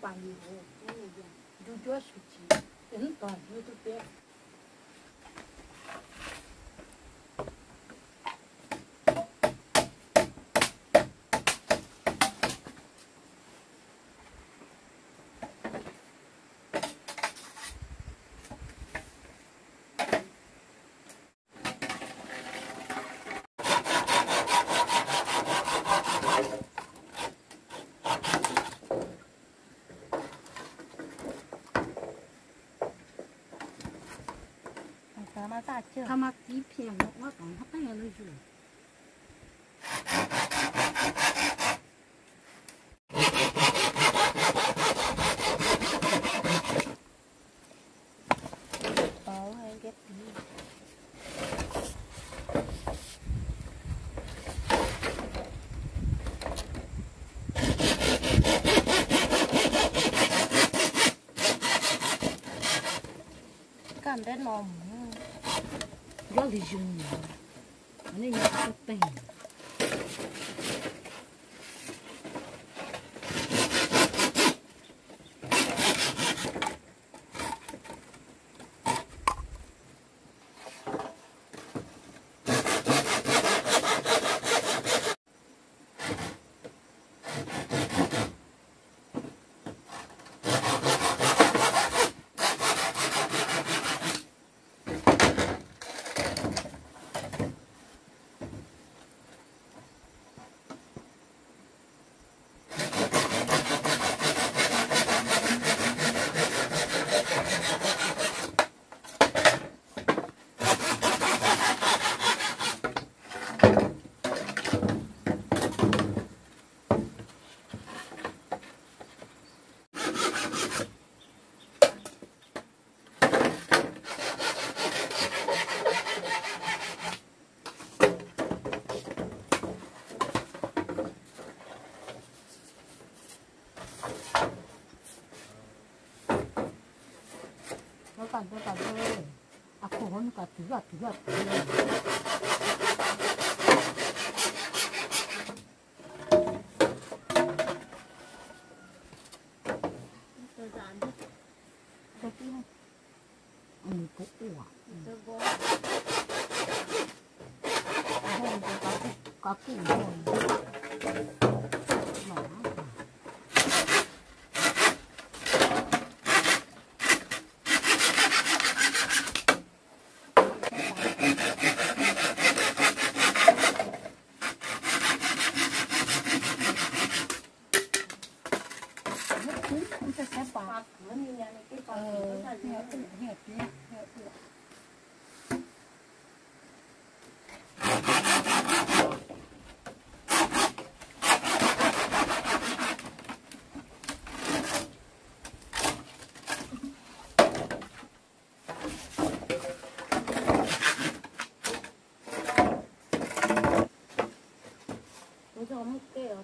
把你我 nhiêu 手机，订 Tôi 点 따죠. 다막 잎이랑 먹어도 합당해 넣어줘. cảm thấy lòng Jolly Júnior. Olha aí, que eu tenho. Cái kia có cái ủa tôi vô hôm có có có củ rồi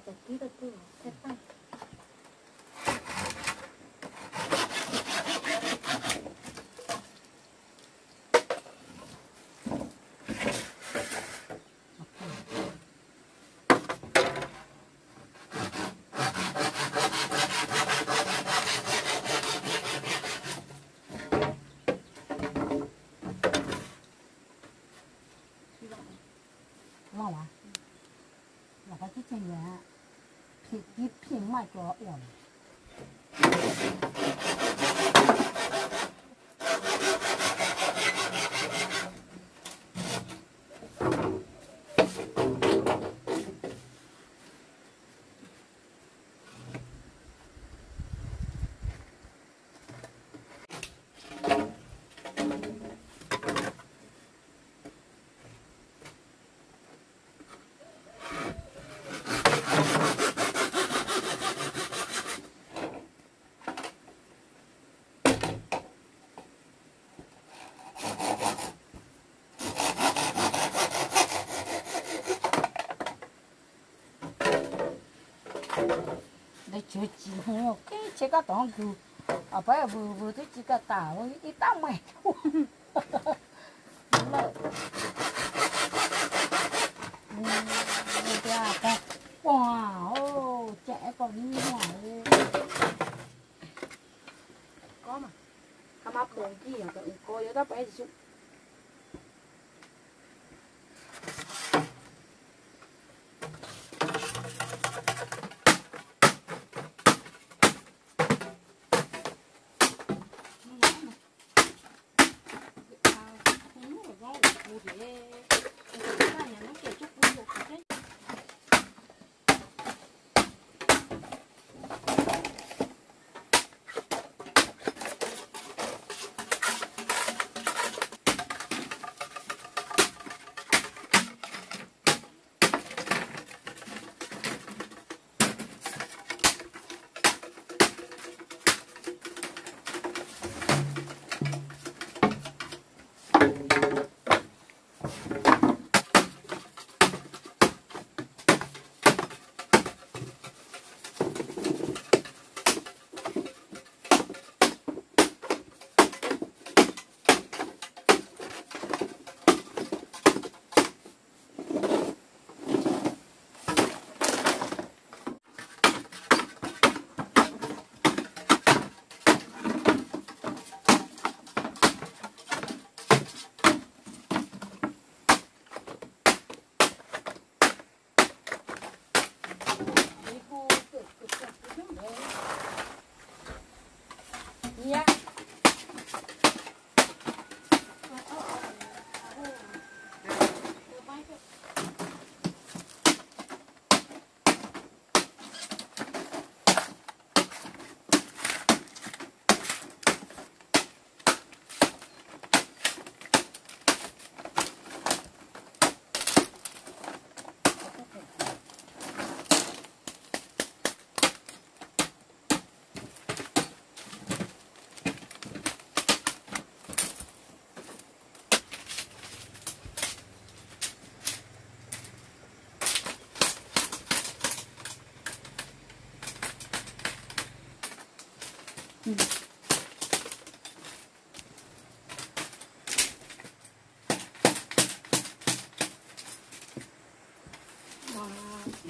จั的กิ๊ mạch của ẩm 좋지 뭐 제가 당구 아빠야 뭐뭐도 지가 따오 이 땅만 몰라 뭐야 아빠 와오 trẻ còn như này có mà không áp đường kia rồi cô vô đó phải xuống cái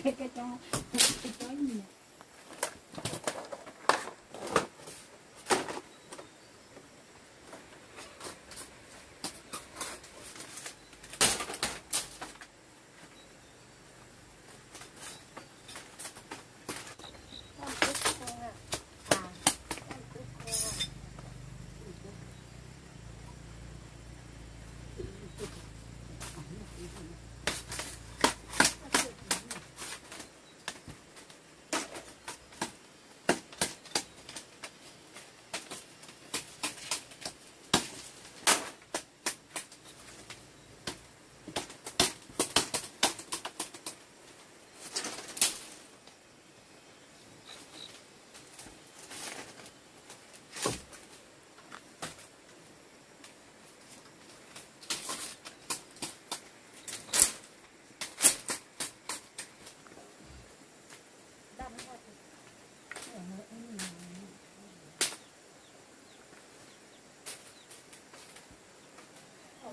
répétant.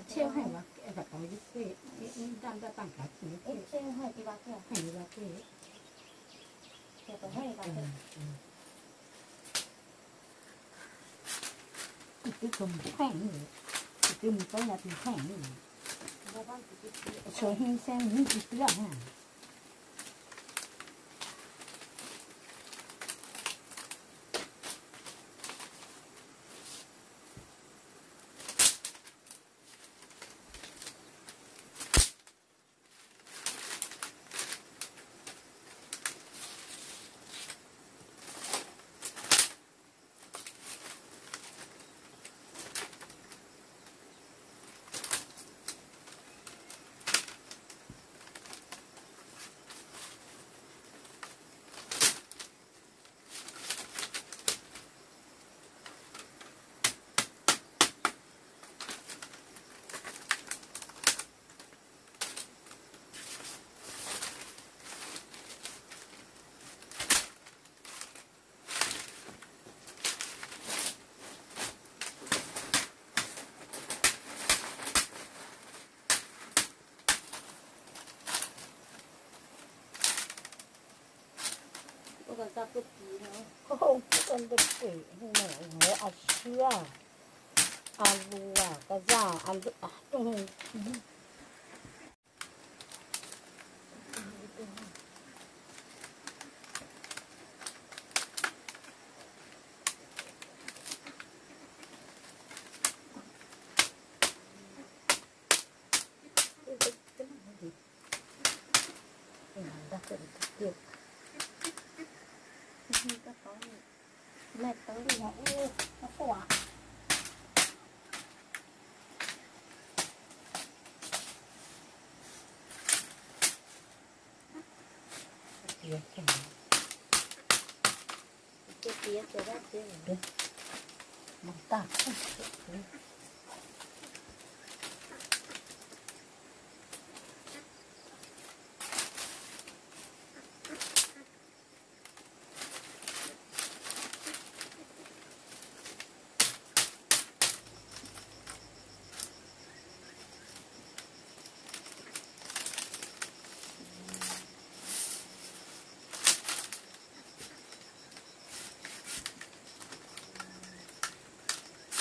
Treo hành là cái phải có cái cái cái đang ra tặng cả chỉ cái Ít trên hai cái bát kia. hành là cái Thì tôi hay bát kia. cái cầm khỏng nữa cái cầm có là thì khỏng nữa Nó bát cái cái số hình sang những cái thứ hả Tôi còn ra cái gì nữa. không cần được quỷ nhưng mà nó ở xưa alu à cái da alu à trong mẹ tới nó nó quả Iya, kan. kia kia kia ra kia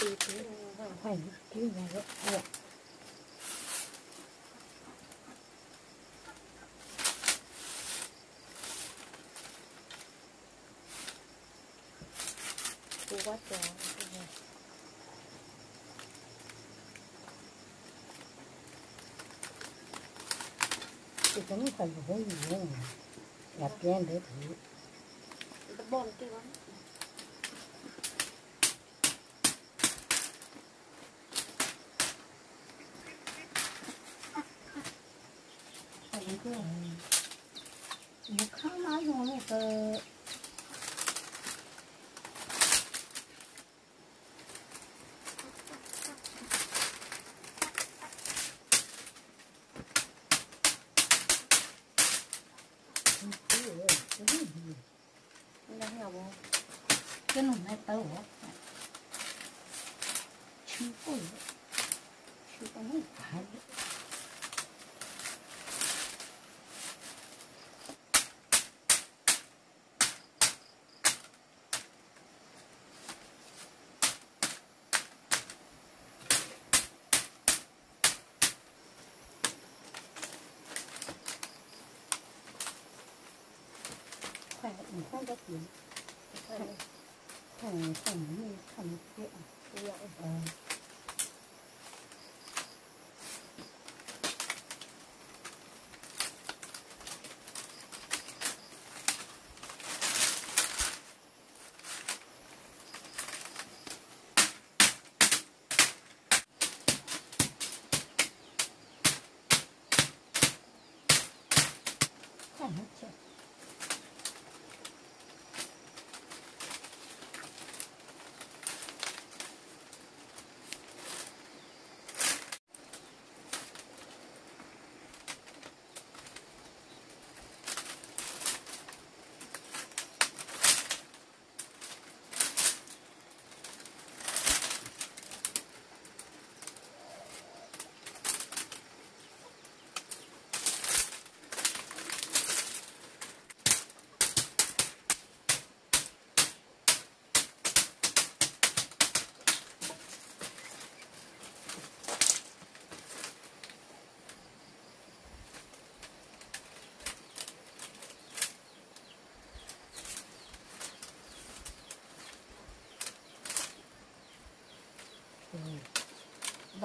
Mantap. tì tì Phải cái này đó. Dạ. cô quá trời Thì cũng phải gì nữa. Gặp em để thử. nó bon kia lắm Phải cái này. Một kháng nói rồi một cái nó đang ngầu không cái nồng này tao hả không phải phải không có chuyện thằng thằng như thằng chuyện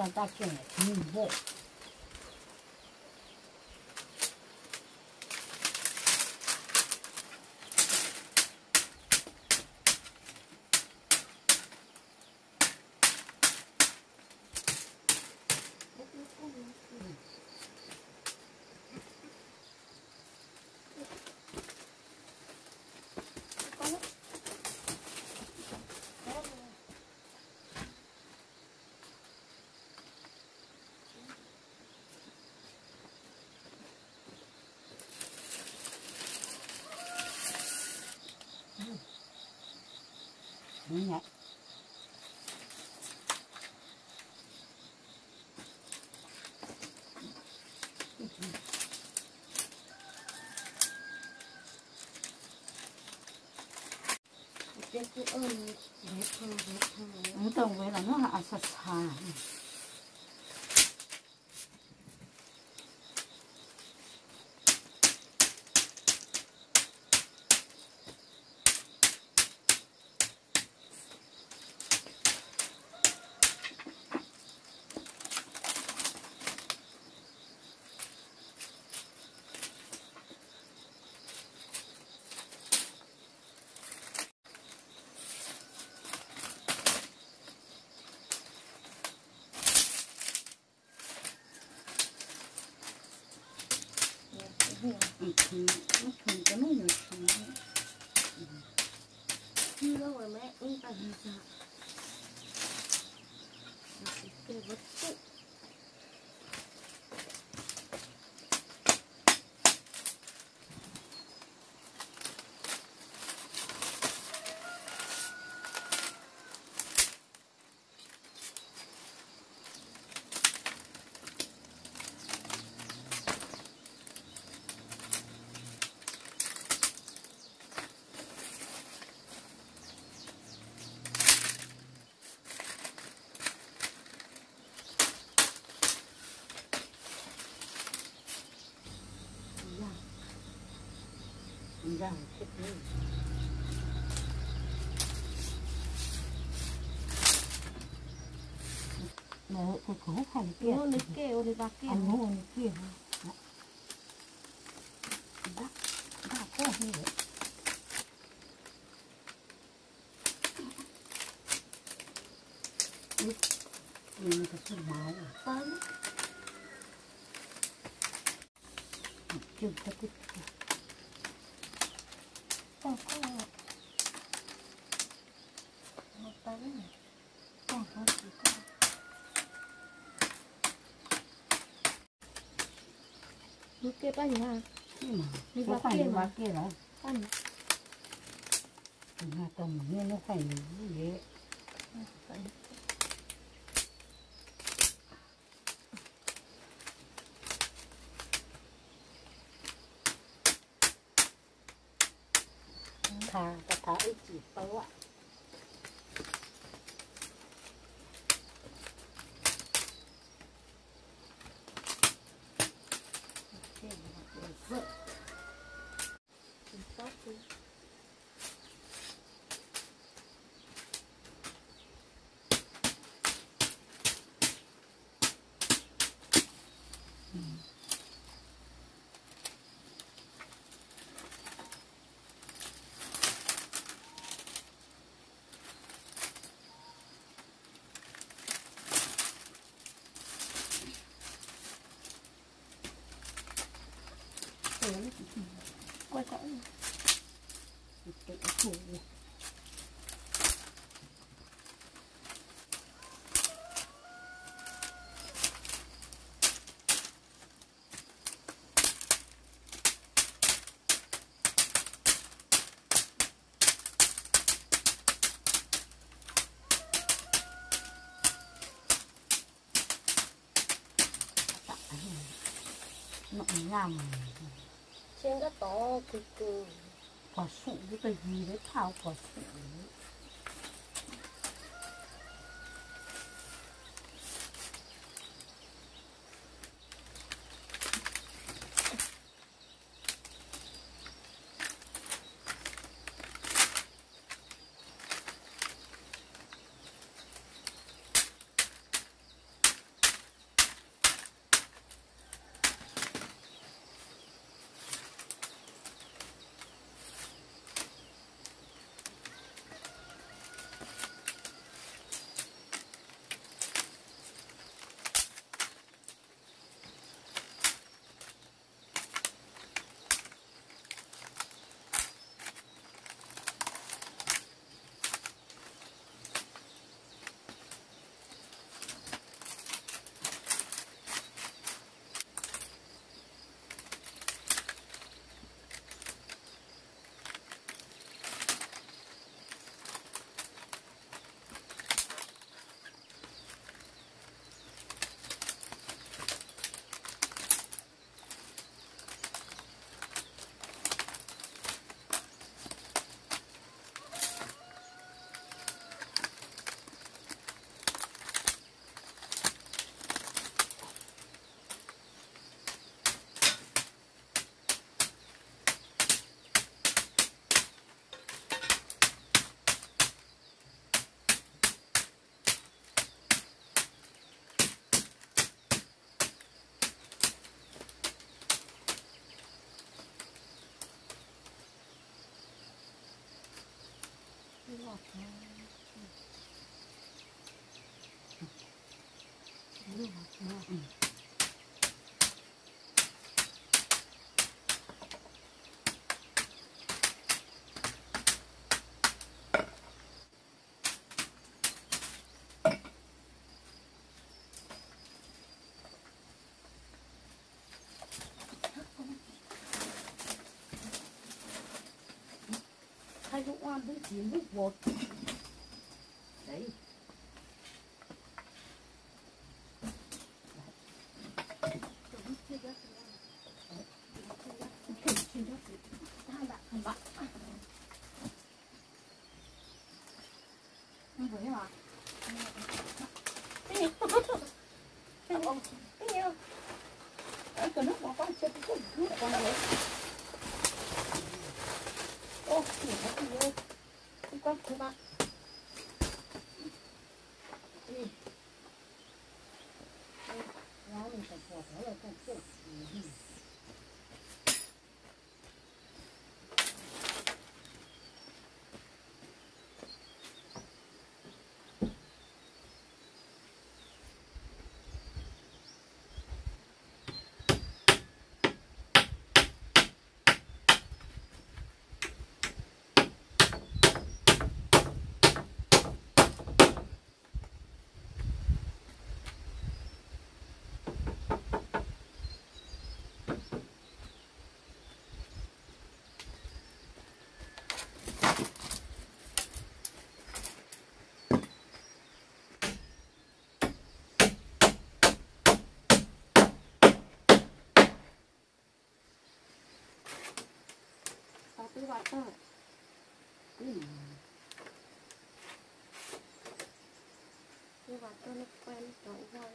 大圈来，请你。Đúng thơ nó tổng với là nó hạ sạch hà Ừ, thì nó thường có mấy người thường như đâu rồi mẹ ưng tại vì sao cái vật chất mình thứ mẹ cái khổ hành kia. Nó lấy kêu lấy bạc kêu anh mua kia. Đó. Đó có mình có cái máu tới chưa có cái không có một tới này không có chỉ có lúc kia bao nhiêu hả cái mà Đi có bác phải kia đi mà. bác kia đó nhiêu? Hai tầm nghe nó phải như vậy 等我 quay cõi tự thủ nó nhằm trên cái to cực cực quả sụ cái cái gì đấy thao quả sụ Ừ. Hai lúc ăn lúc chín lúc bột. 응? Tao cứ vào tao. Ừ. Cứ nó quen chọn ra.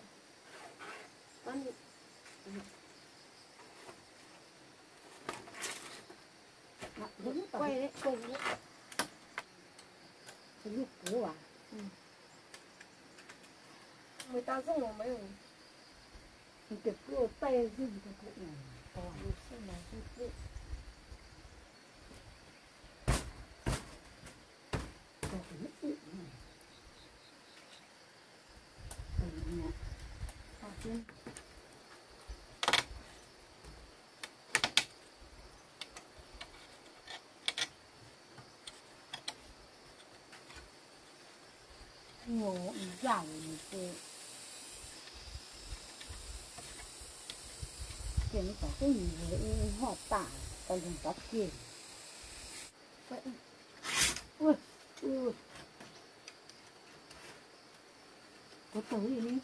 Con quay đấy, cùng, đấy. cái lúc cũ à. Người ta dùng là mấy người. Thì cái cửa tay gì cái cụ này. Còn xem là gì vậy? có cái nước tự này. Ừ, nè. À, trên. ngộ dầu một cái cái kiếm có cái gì họ tả còn có kiếm. Vậy. Có tới gì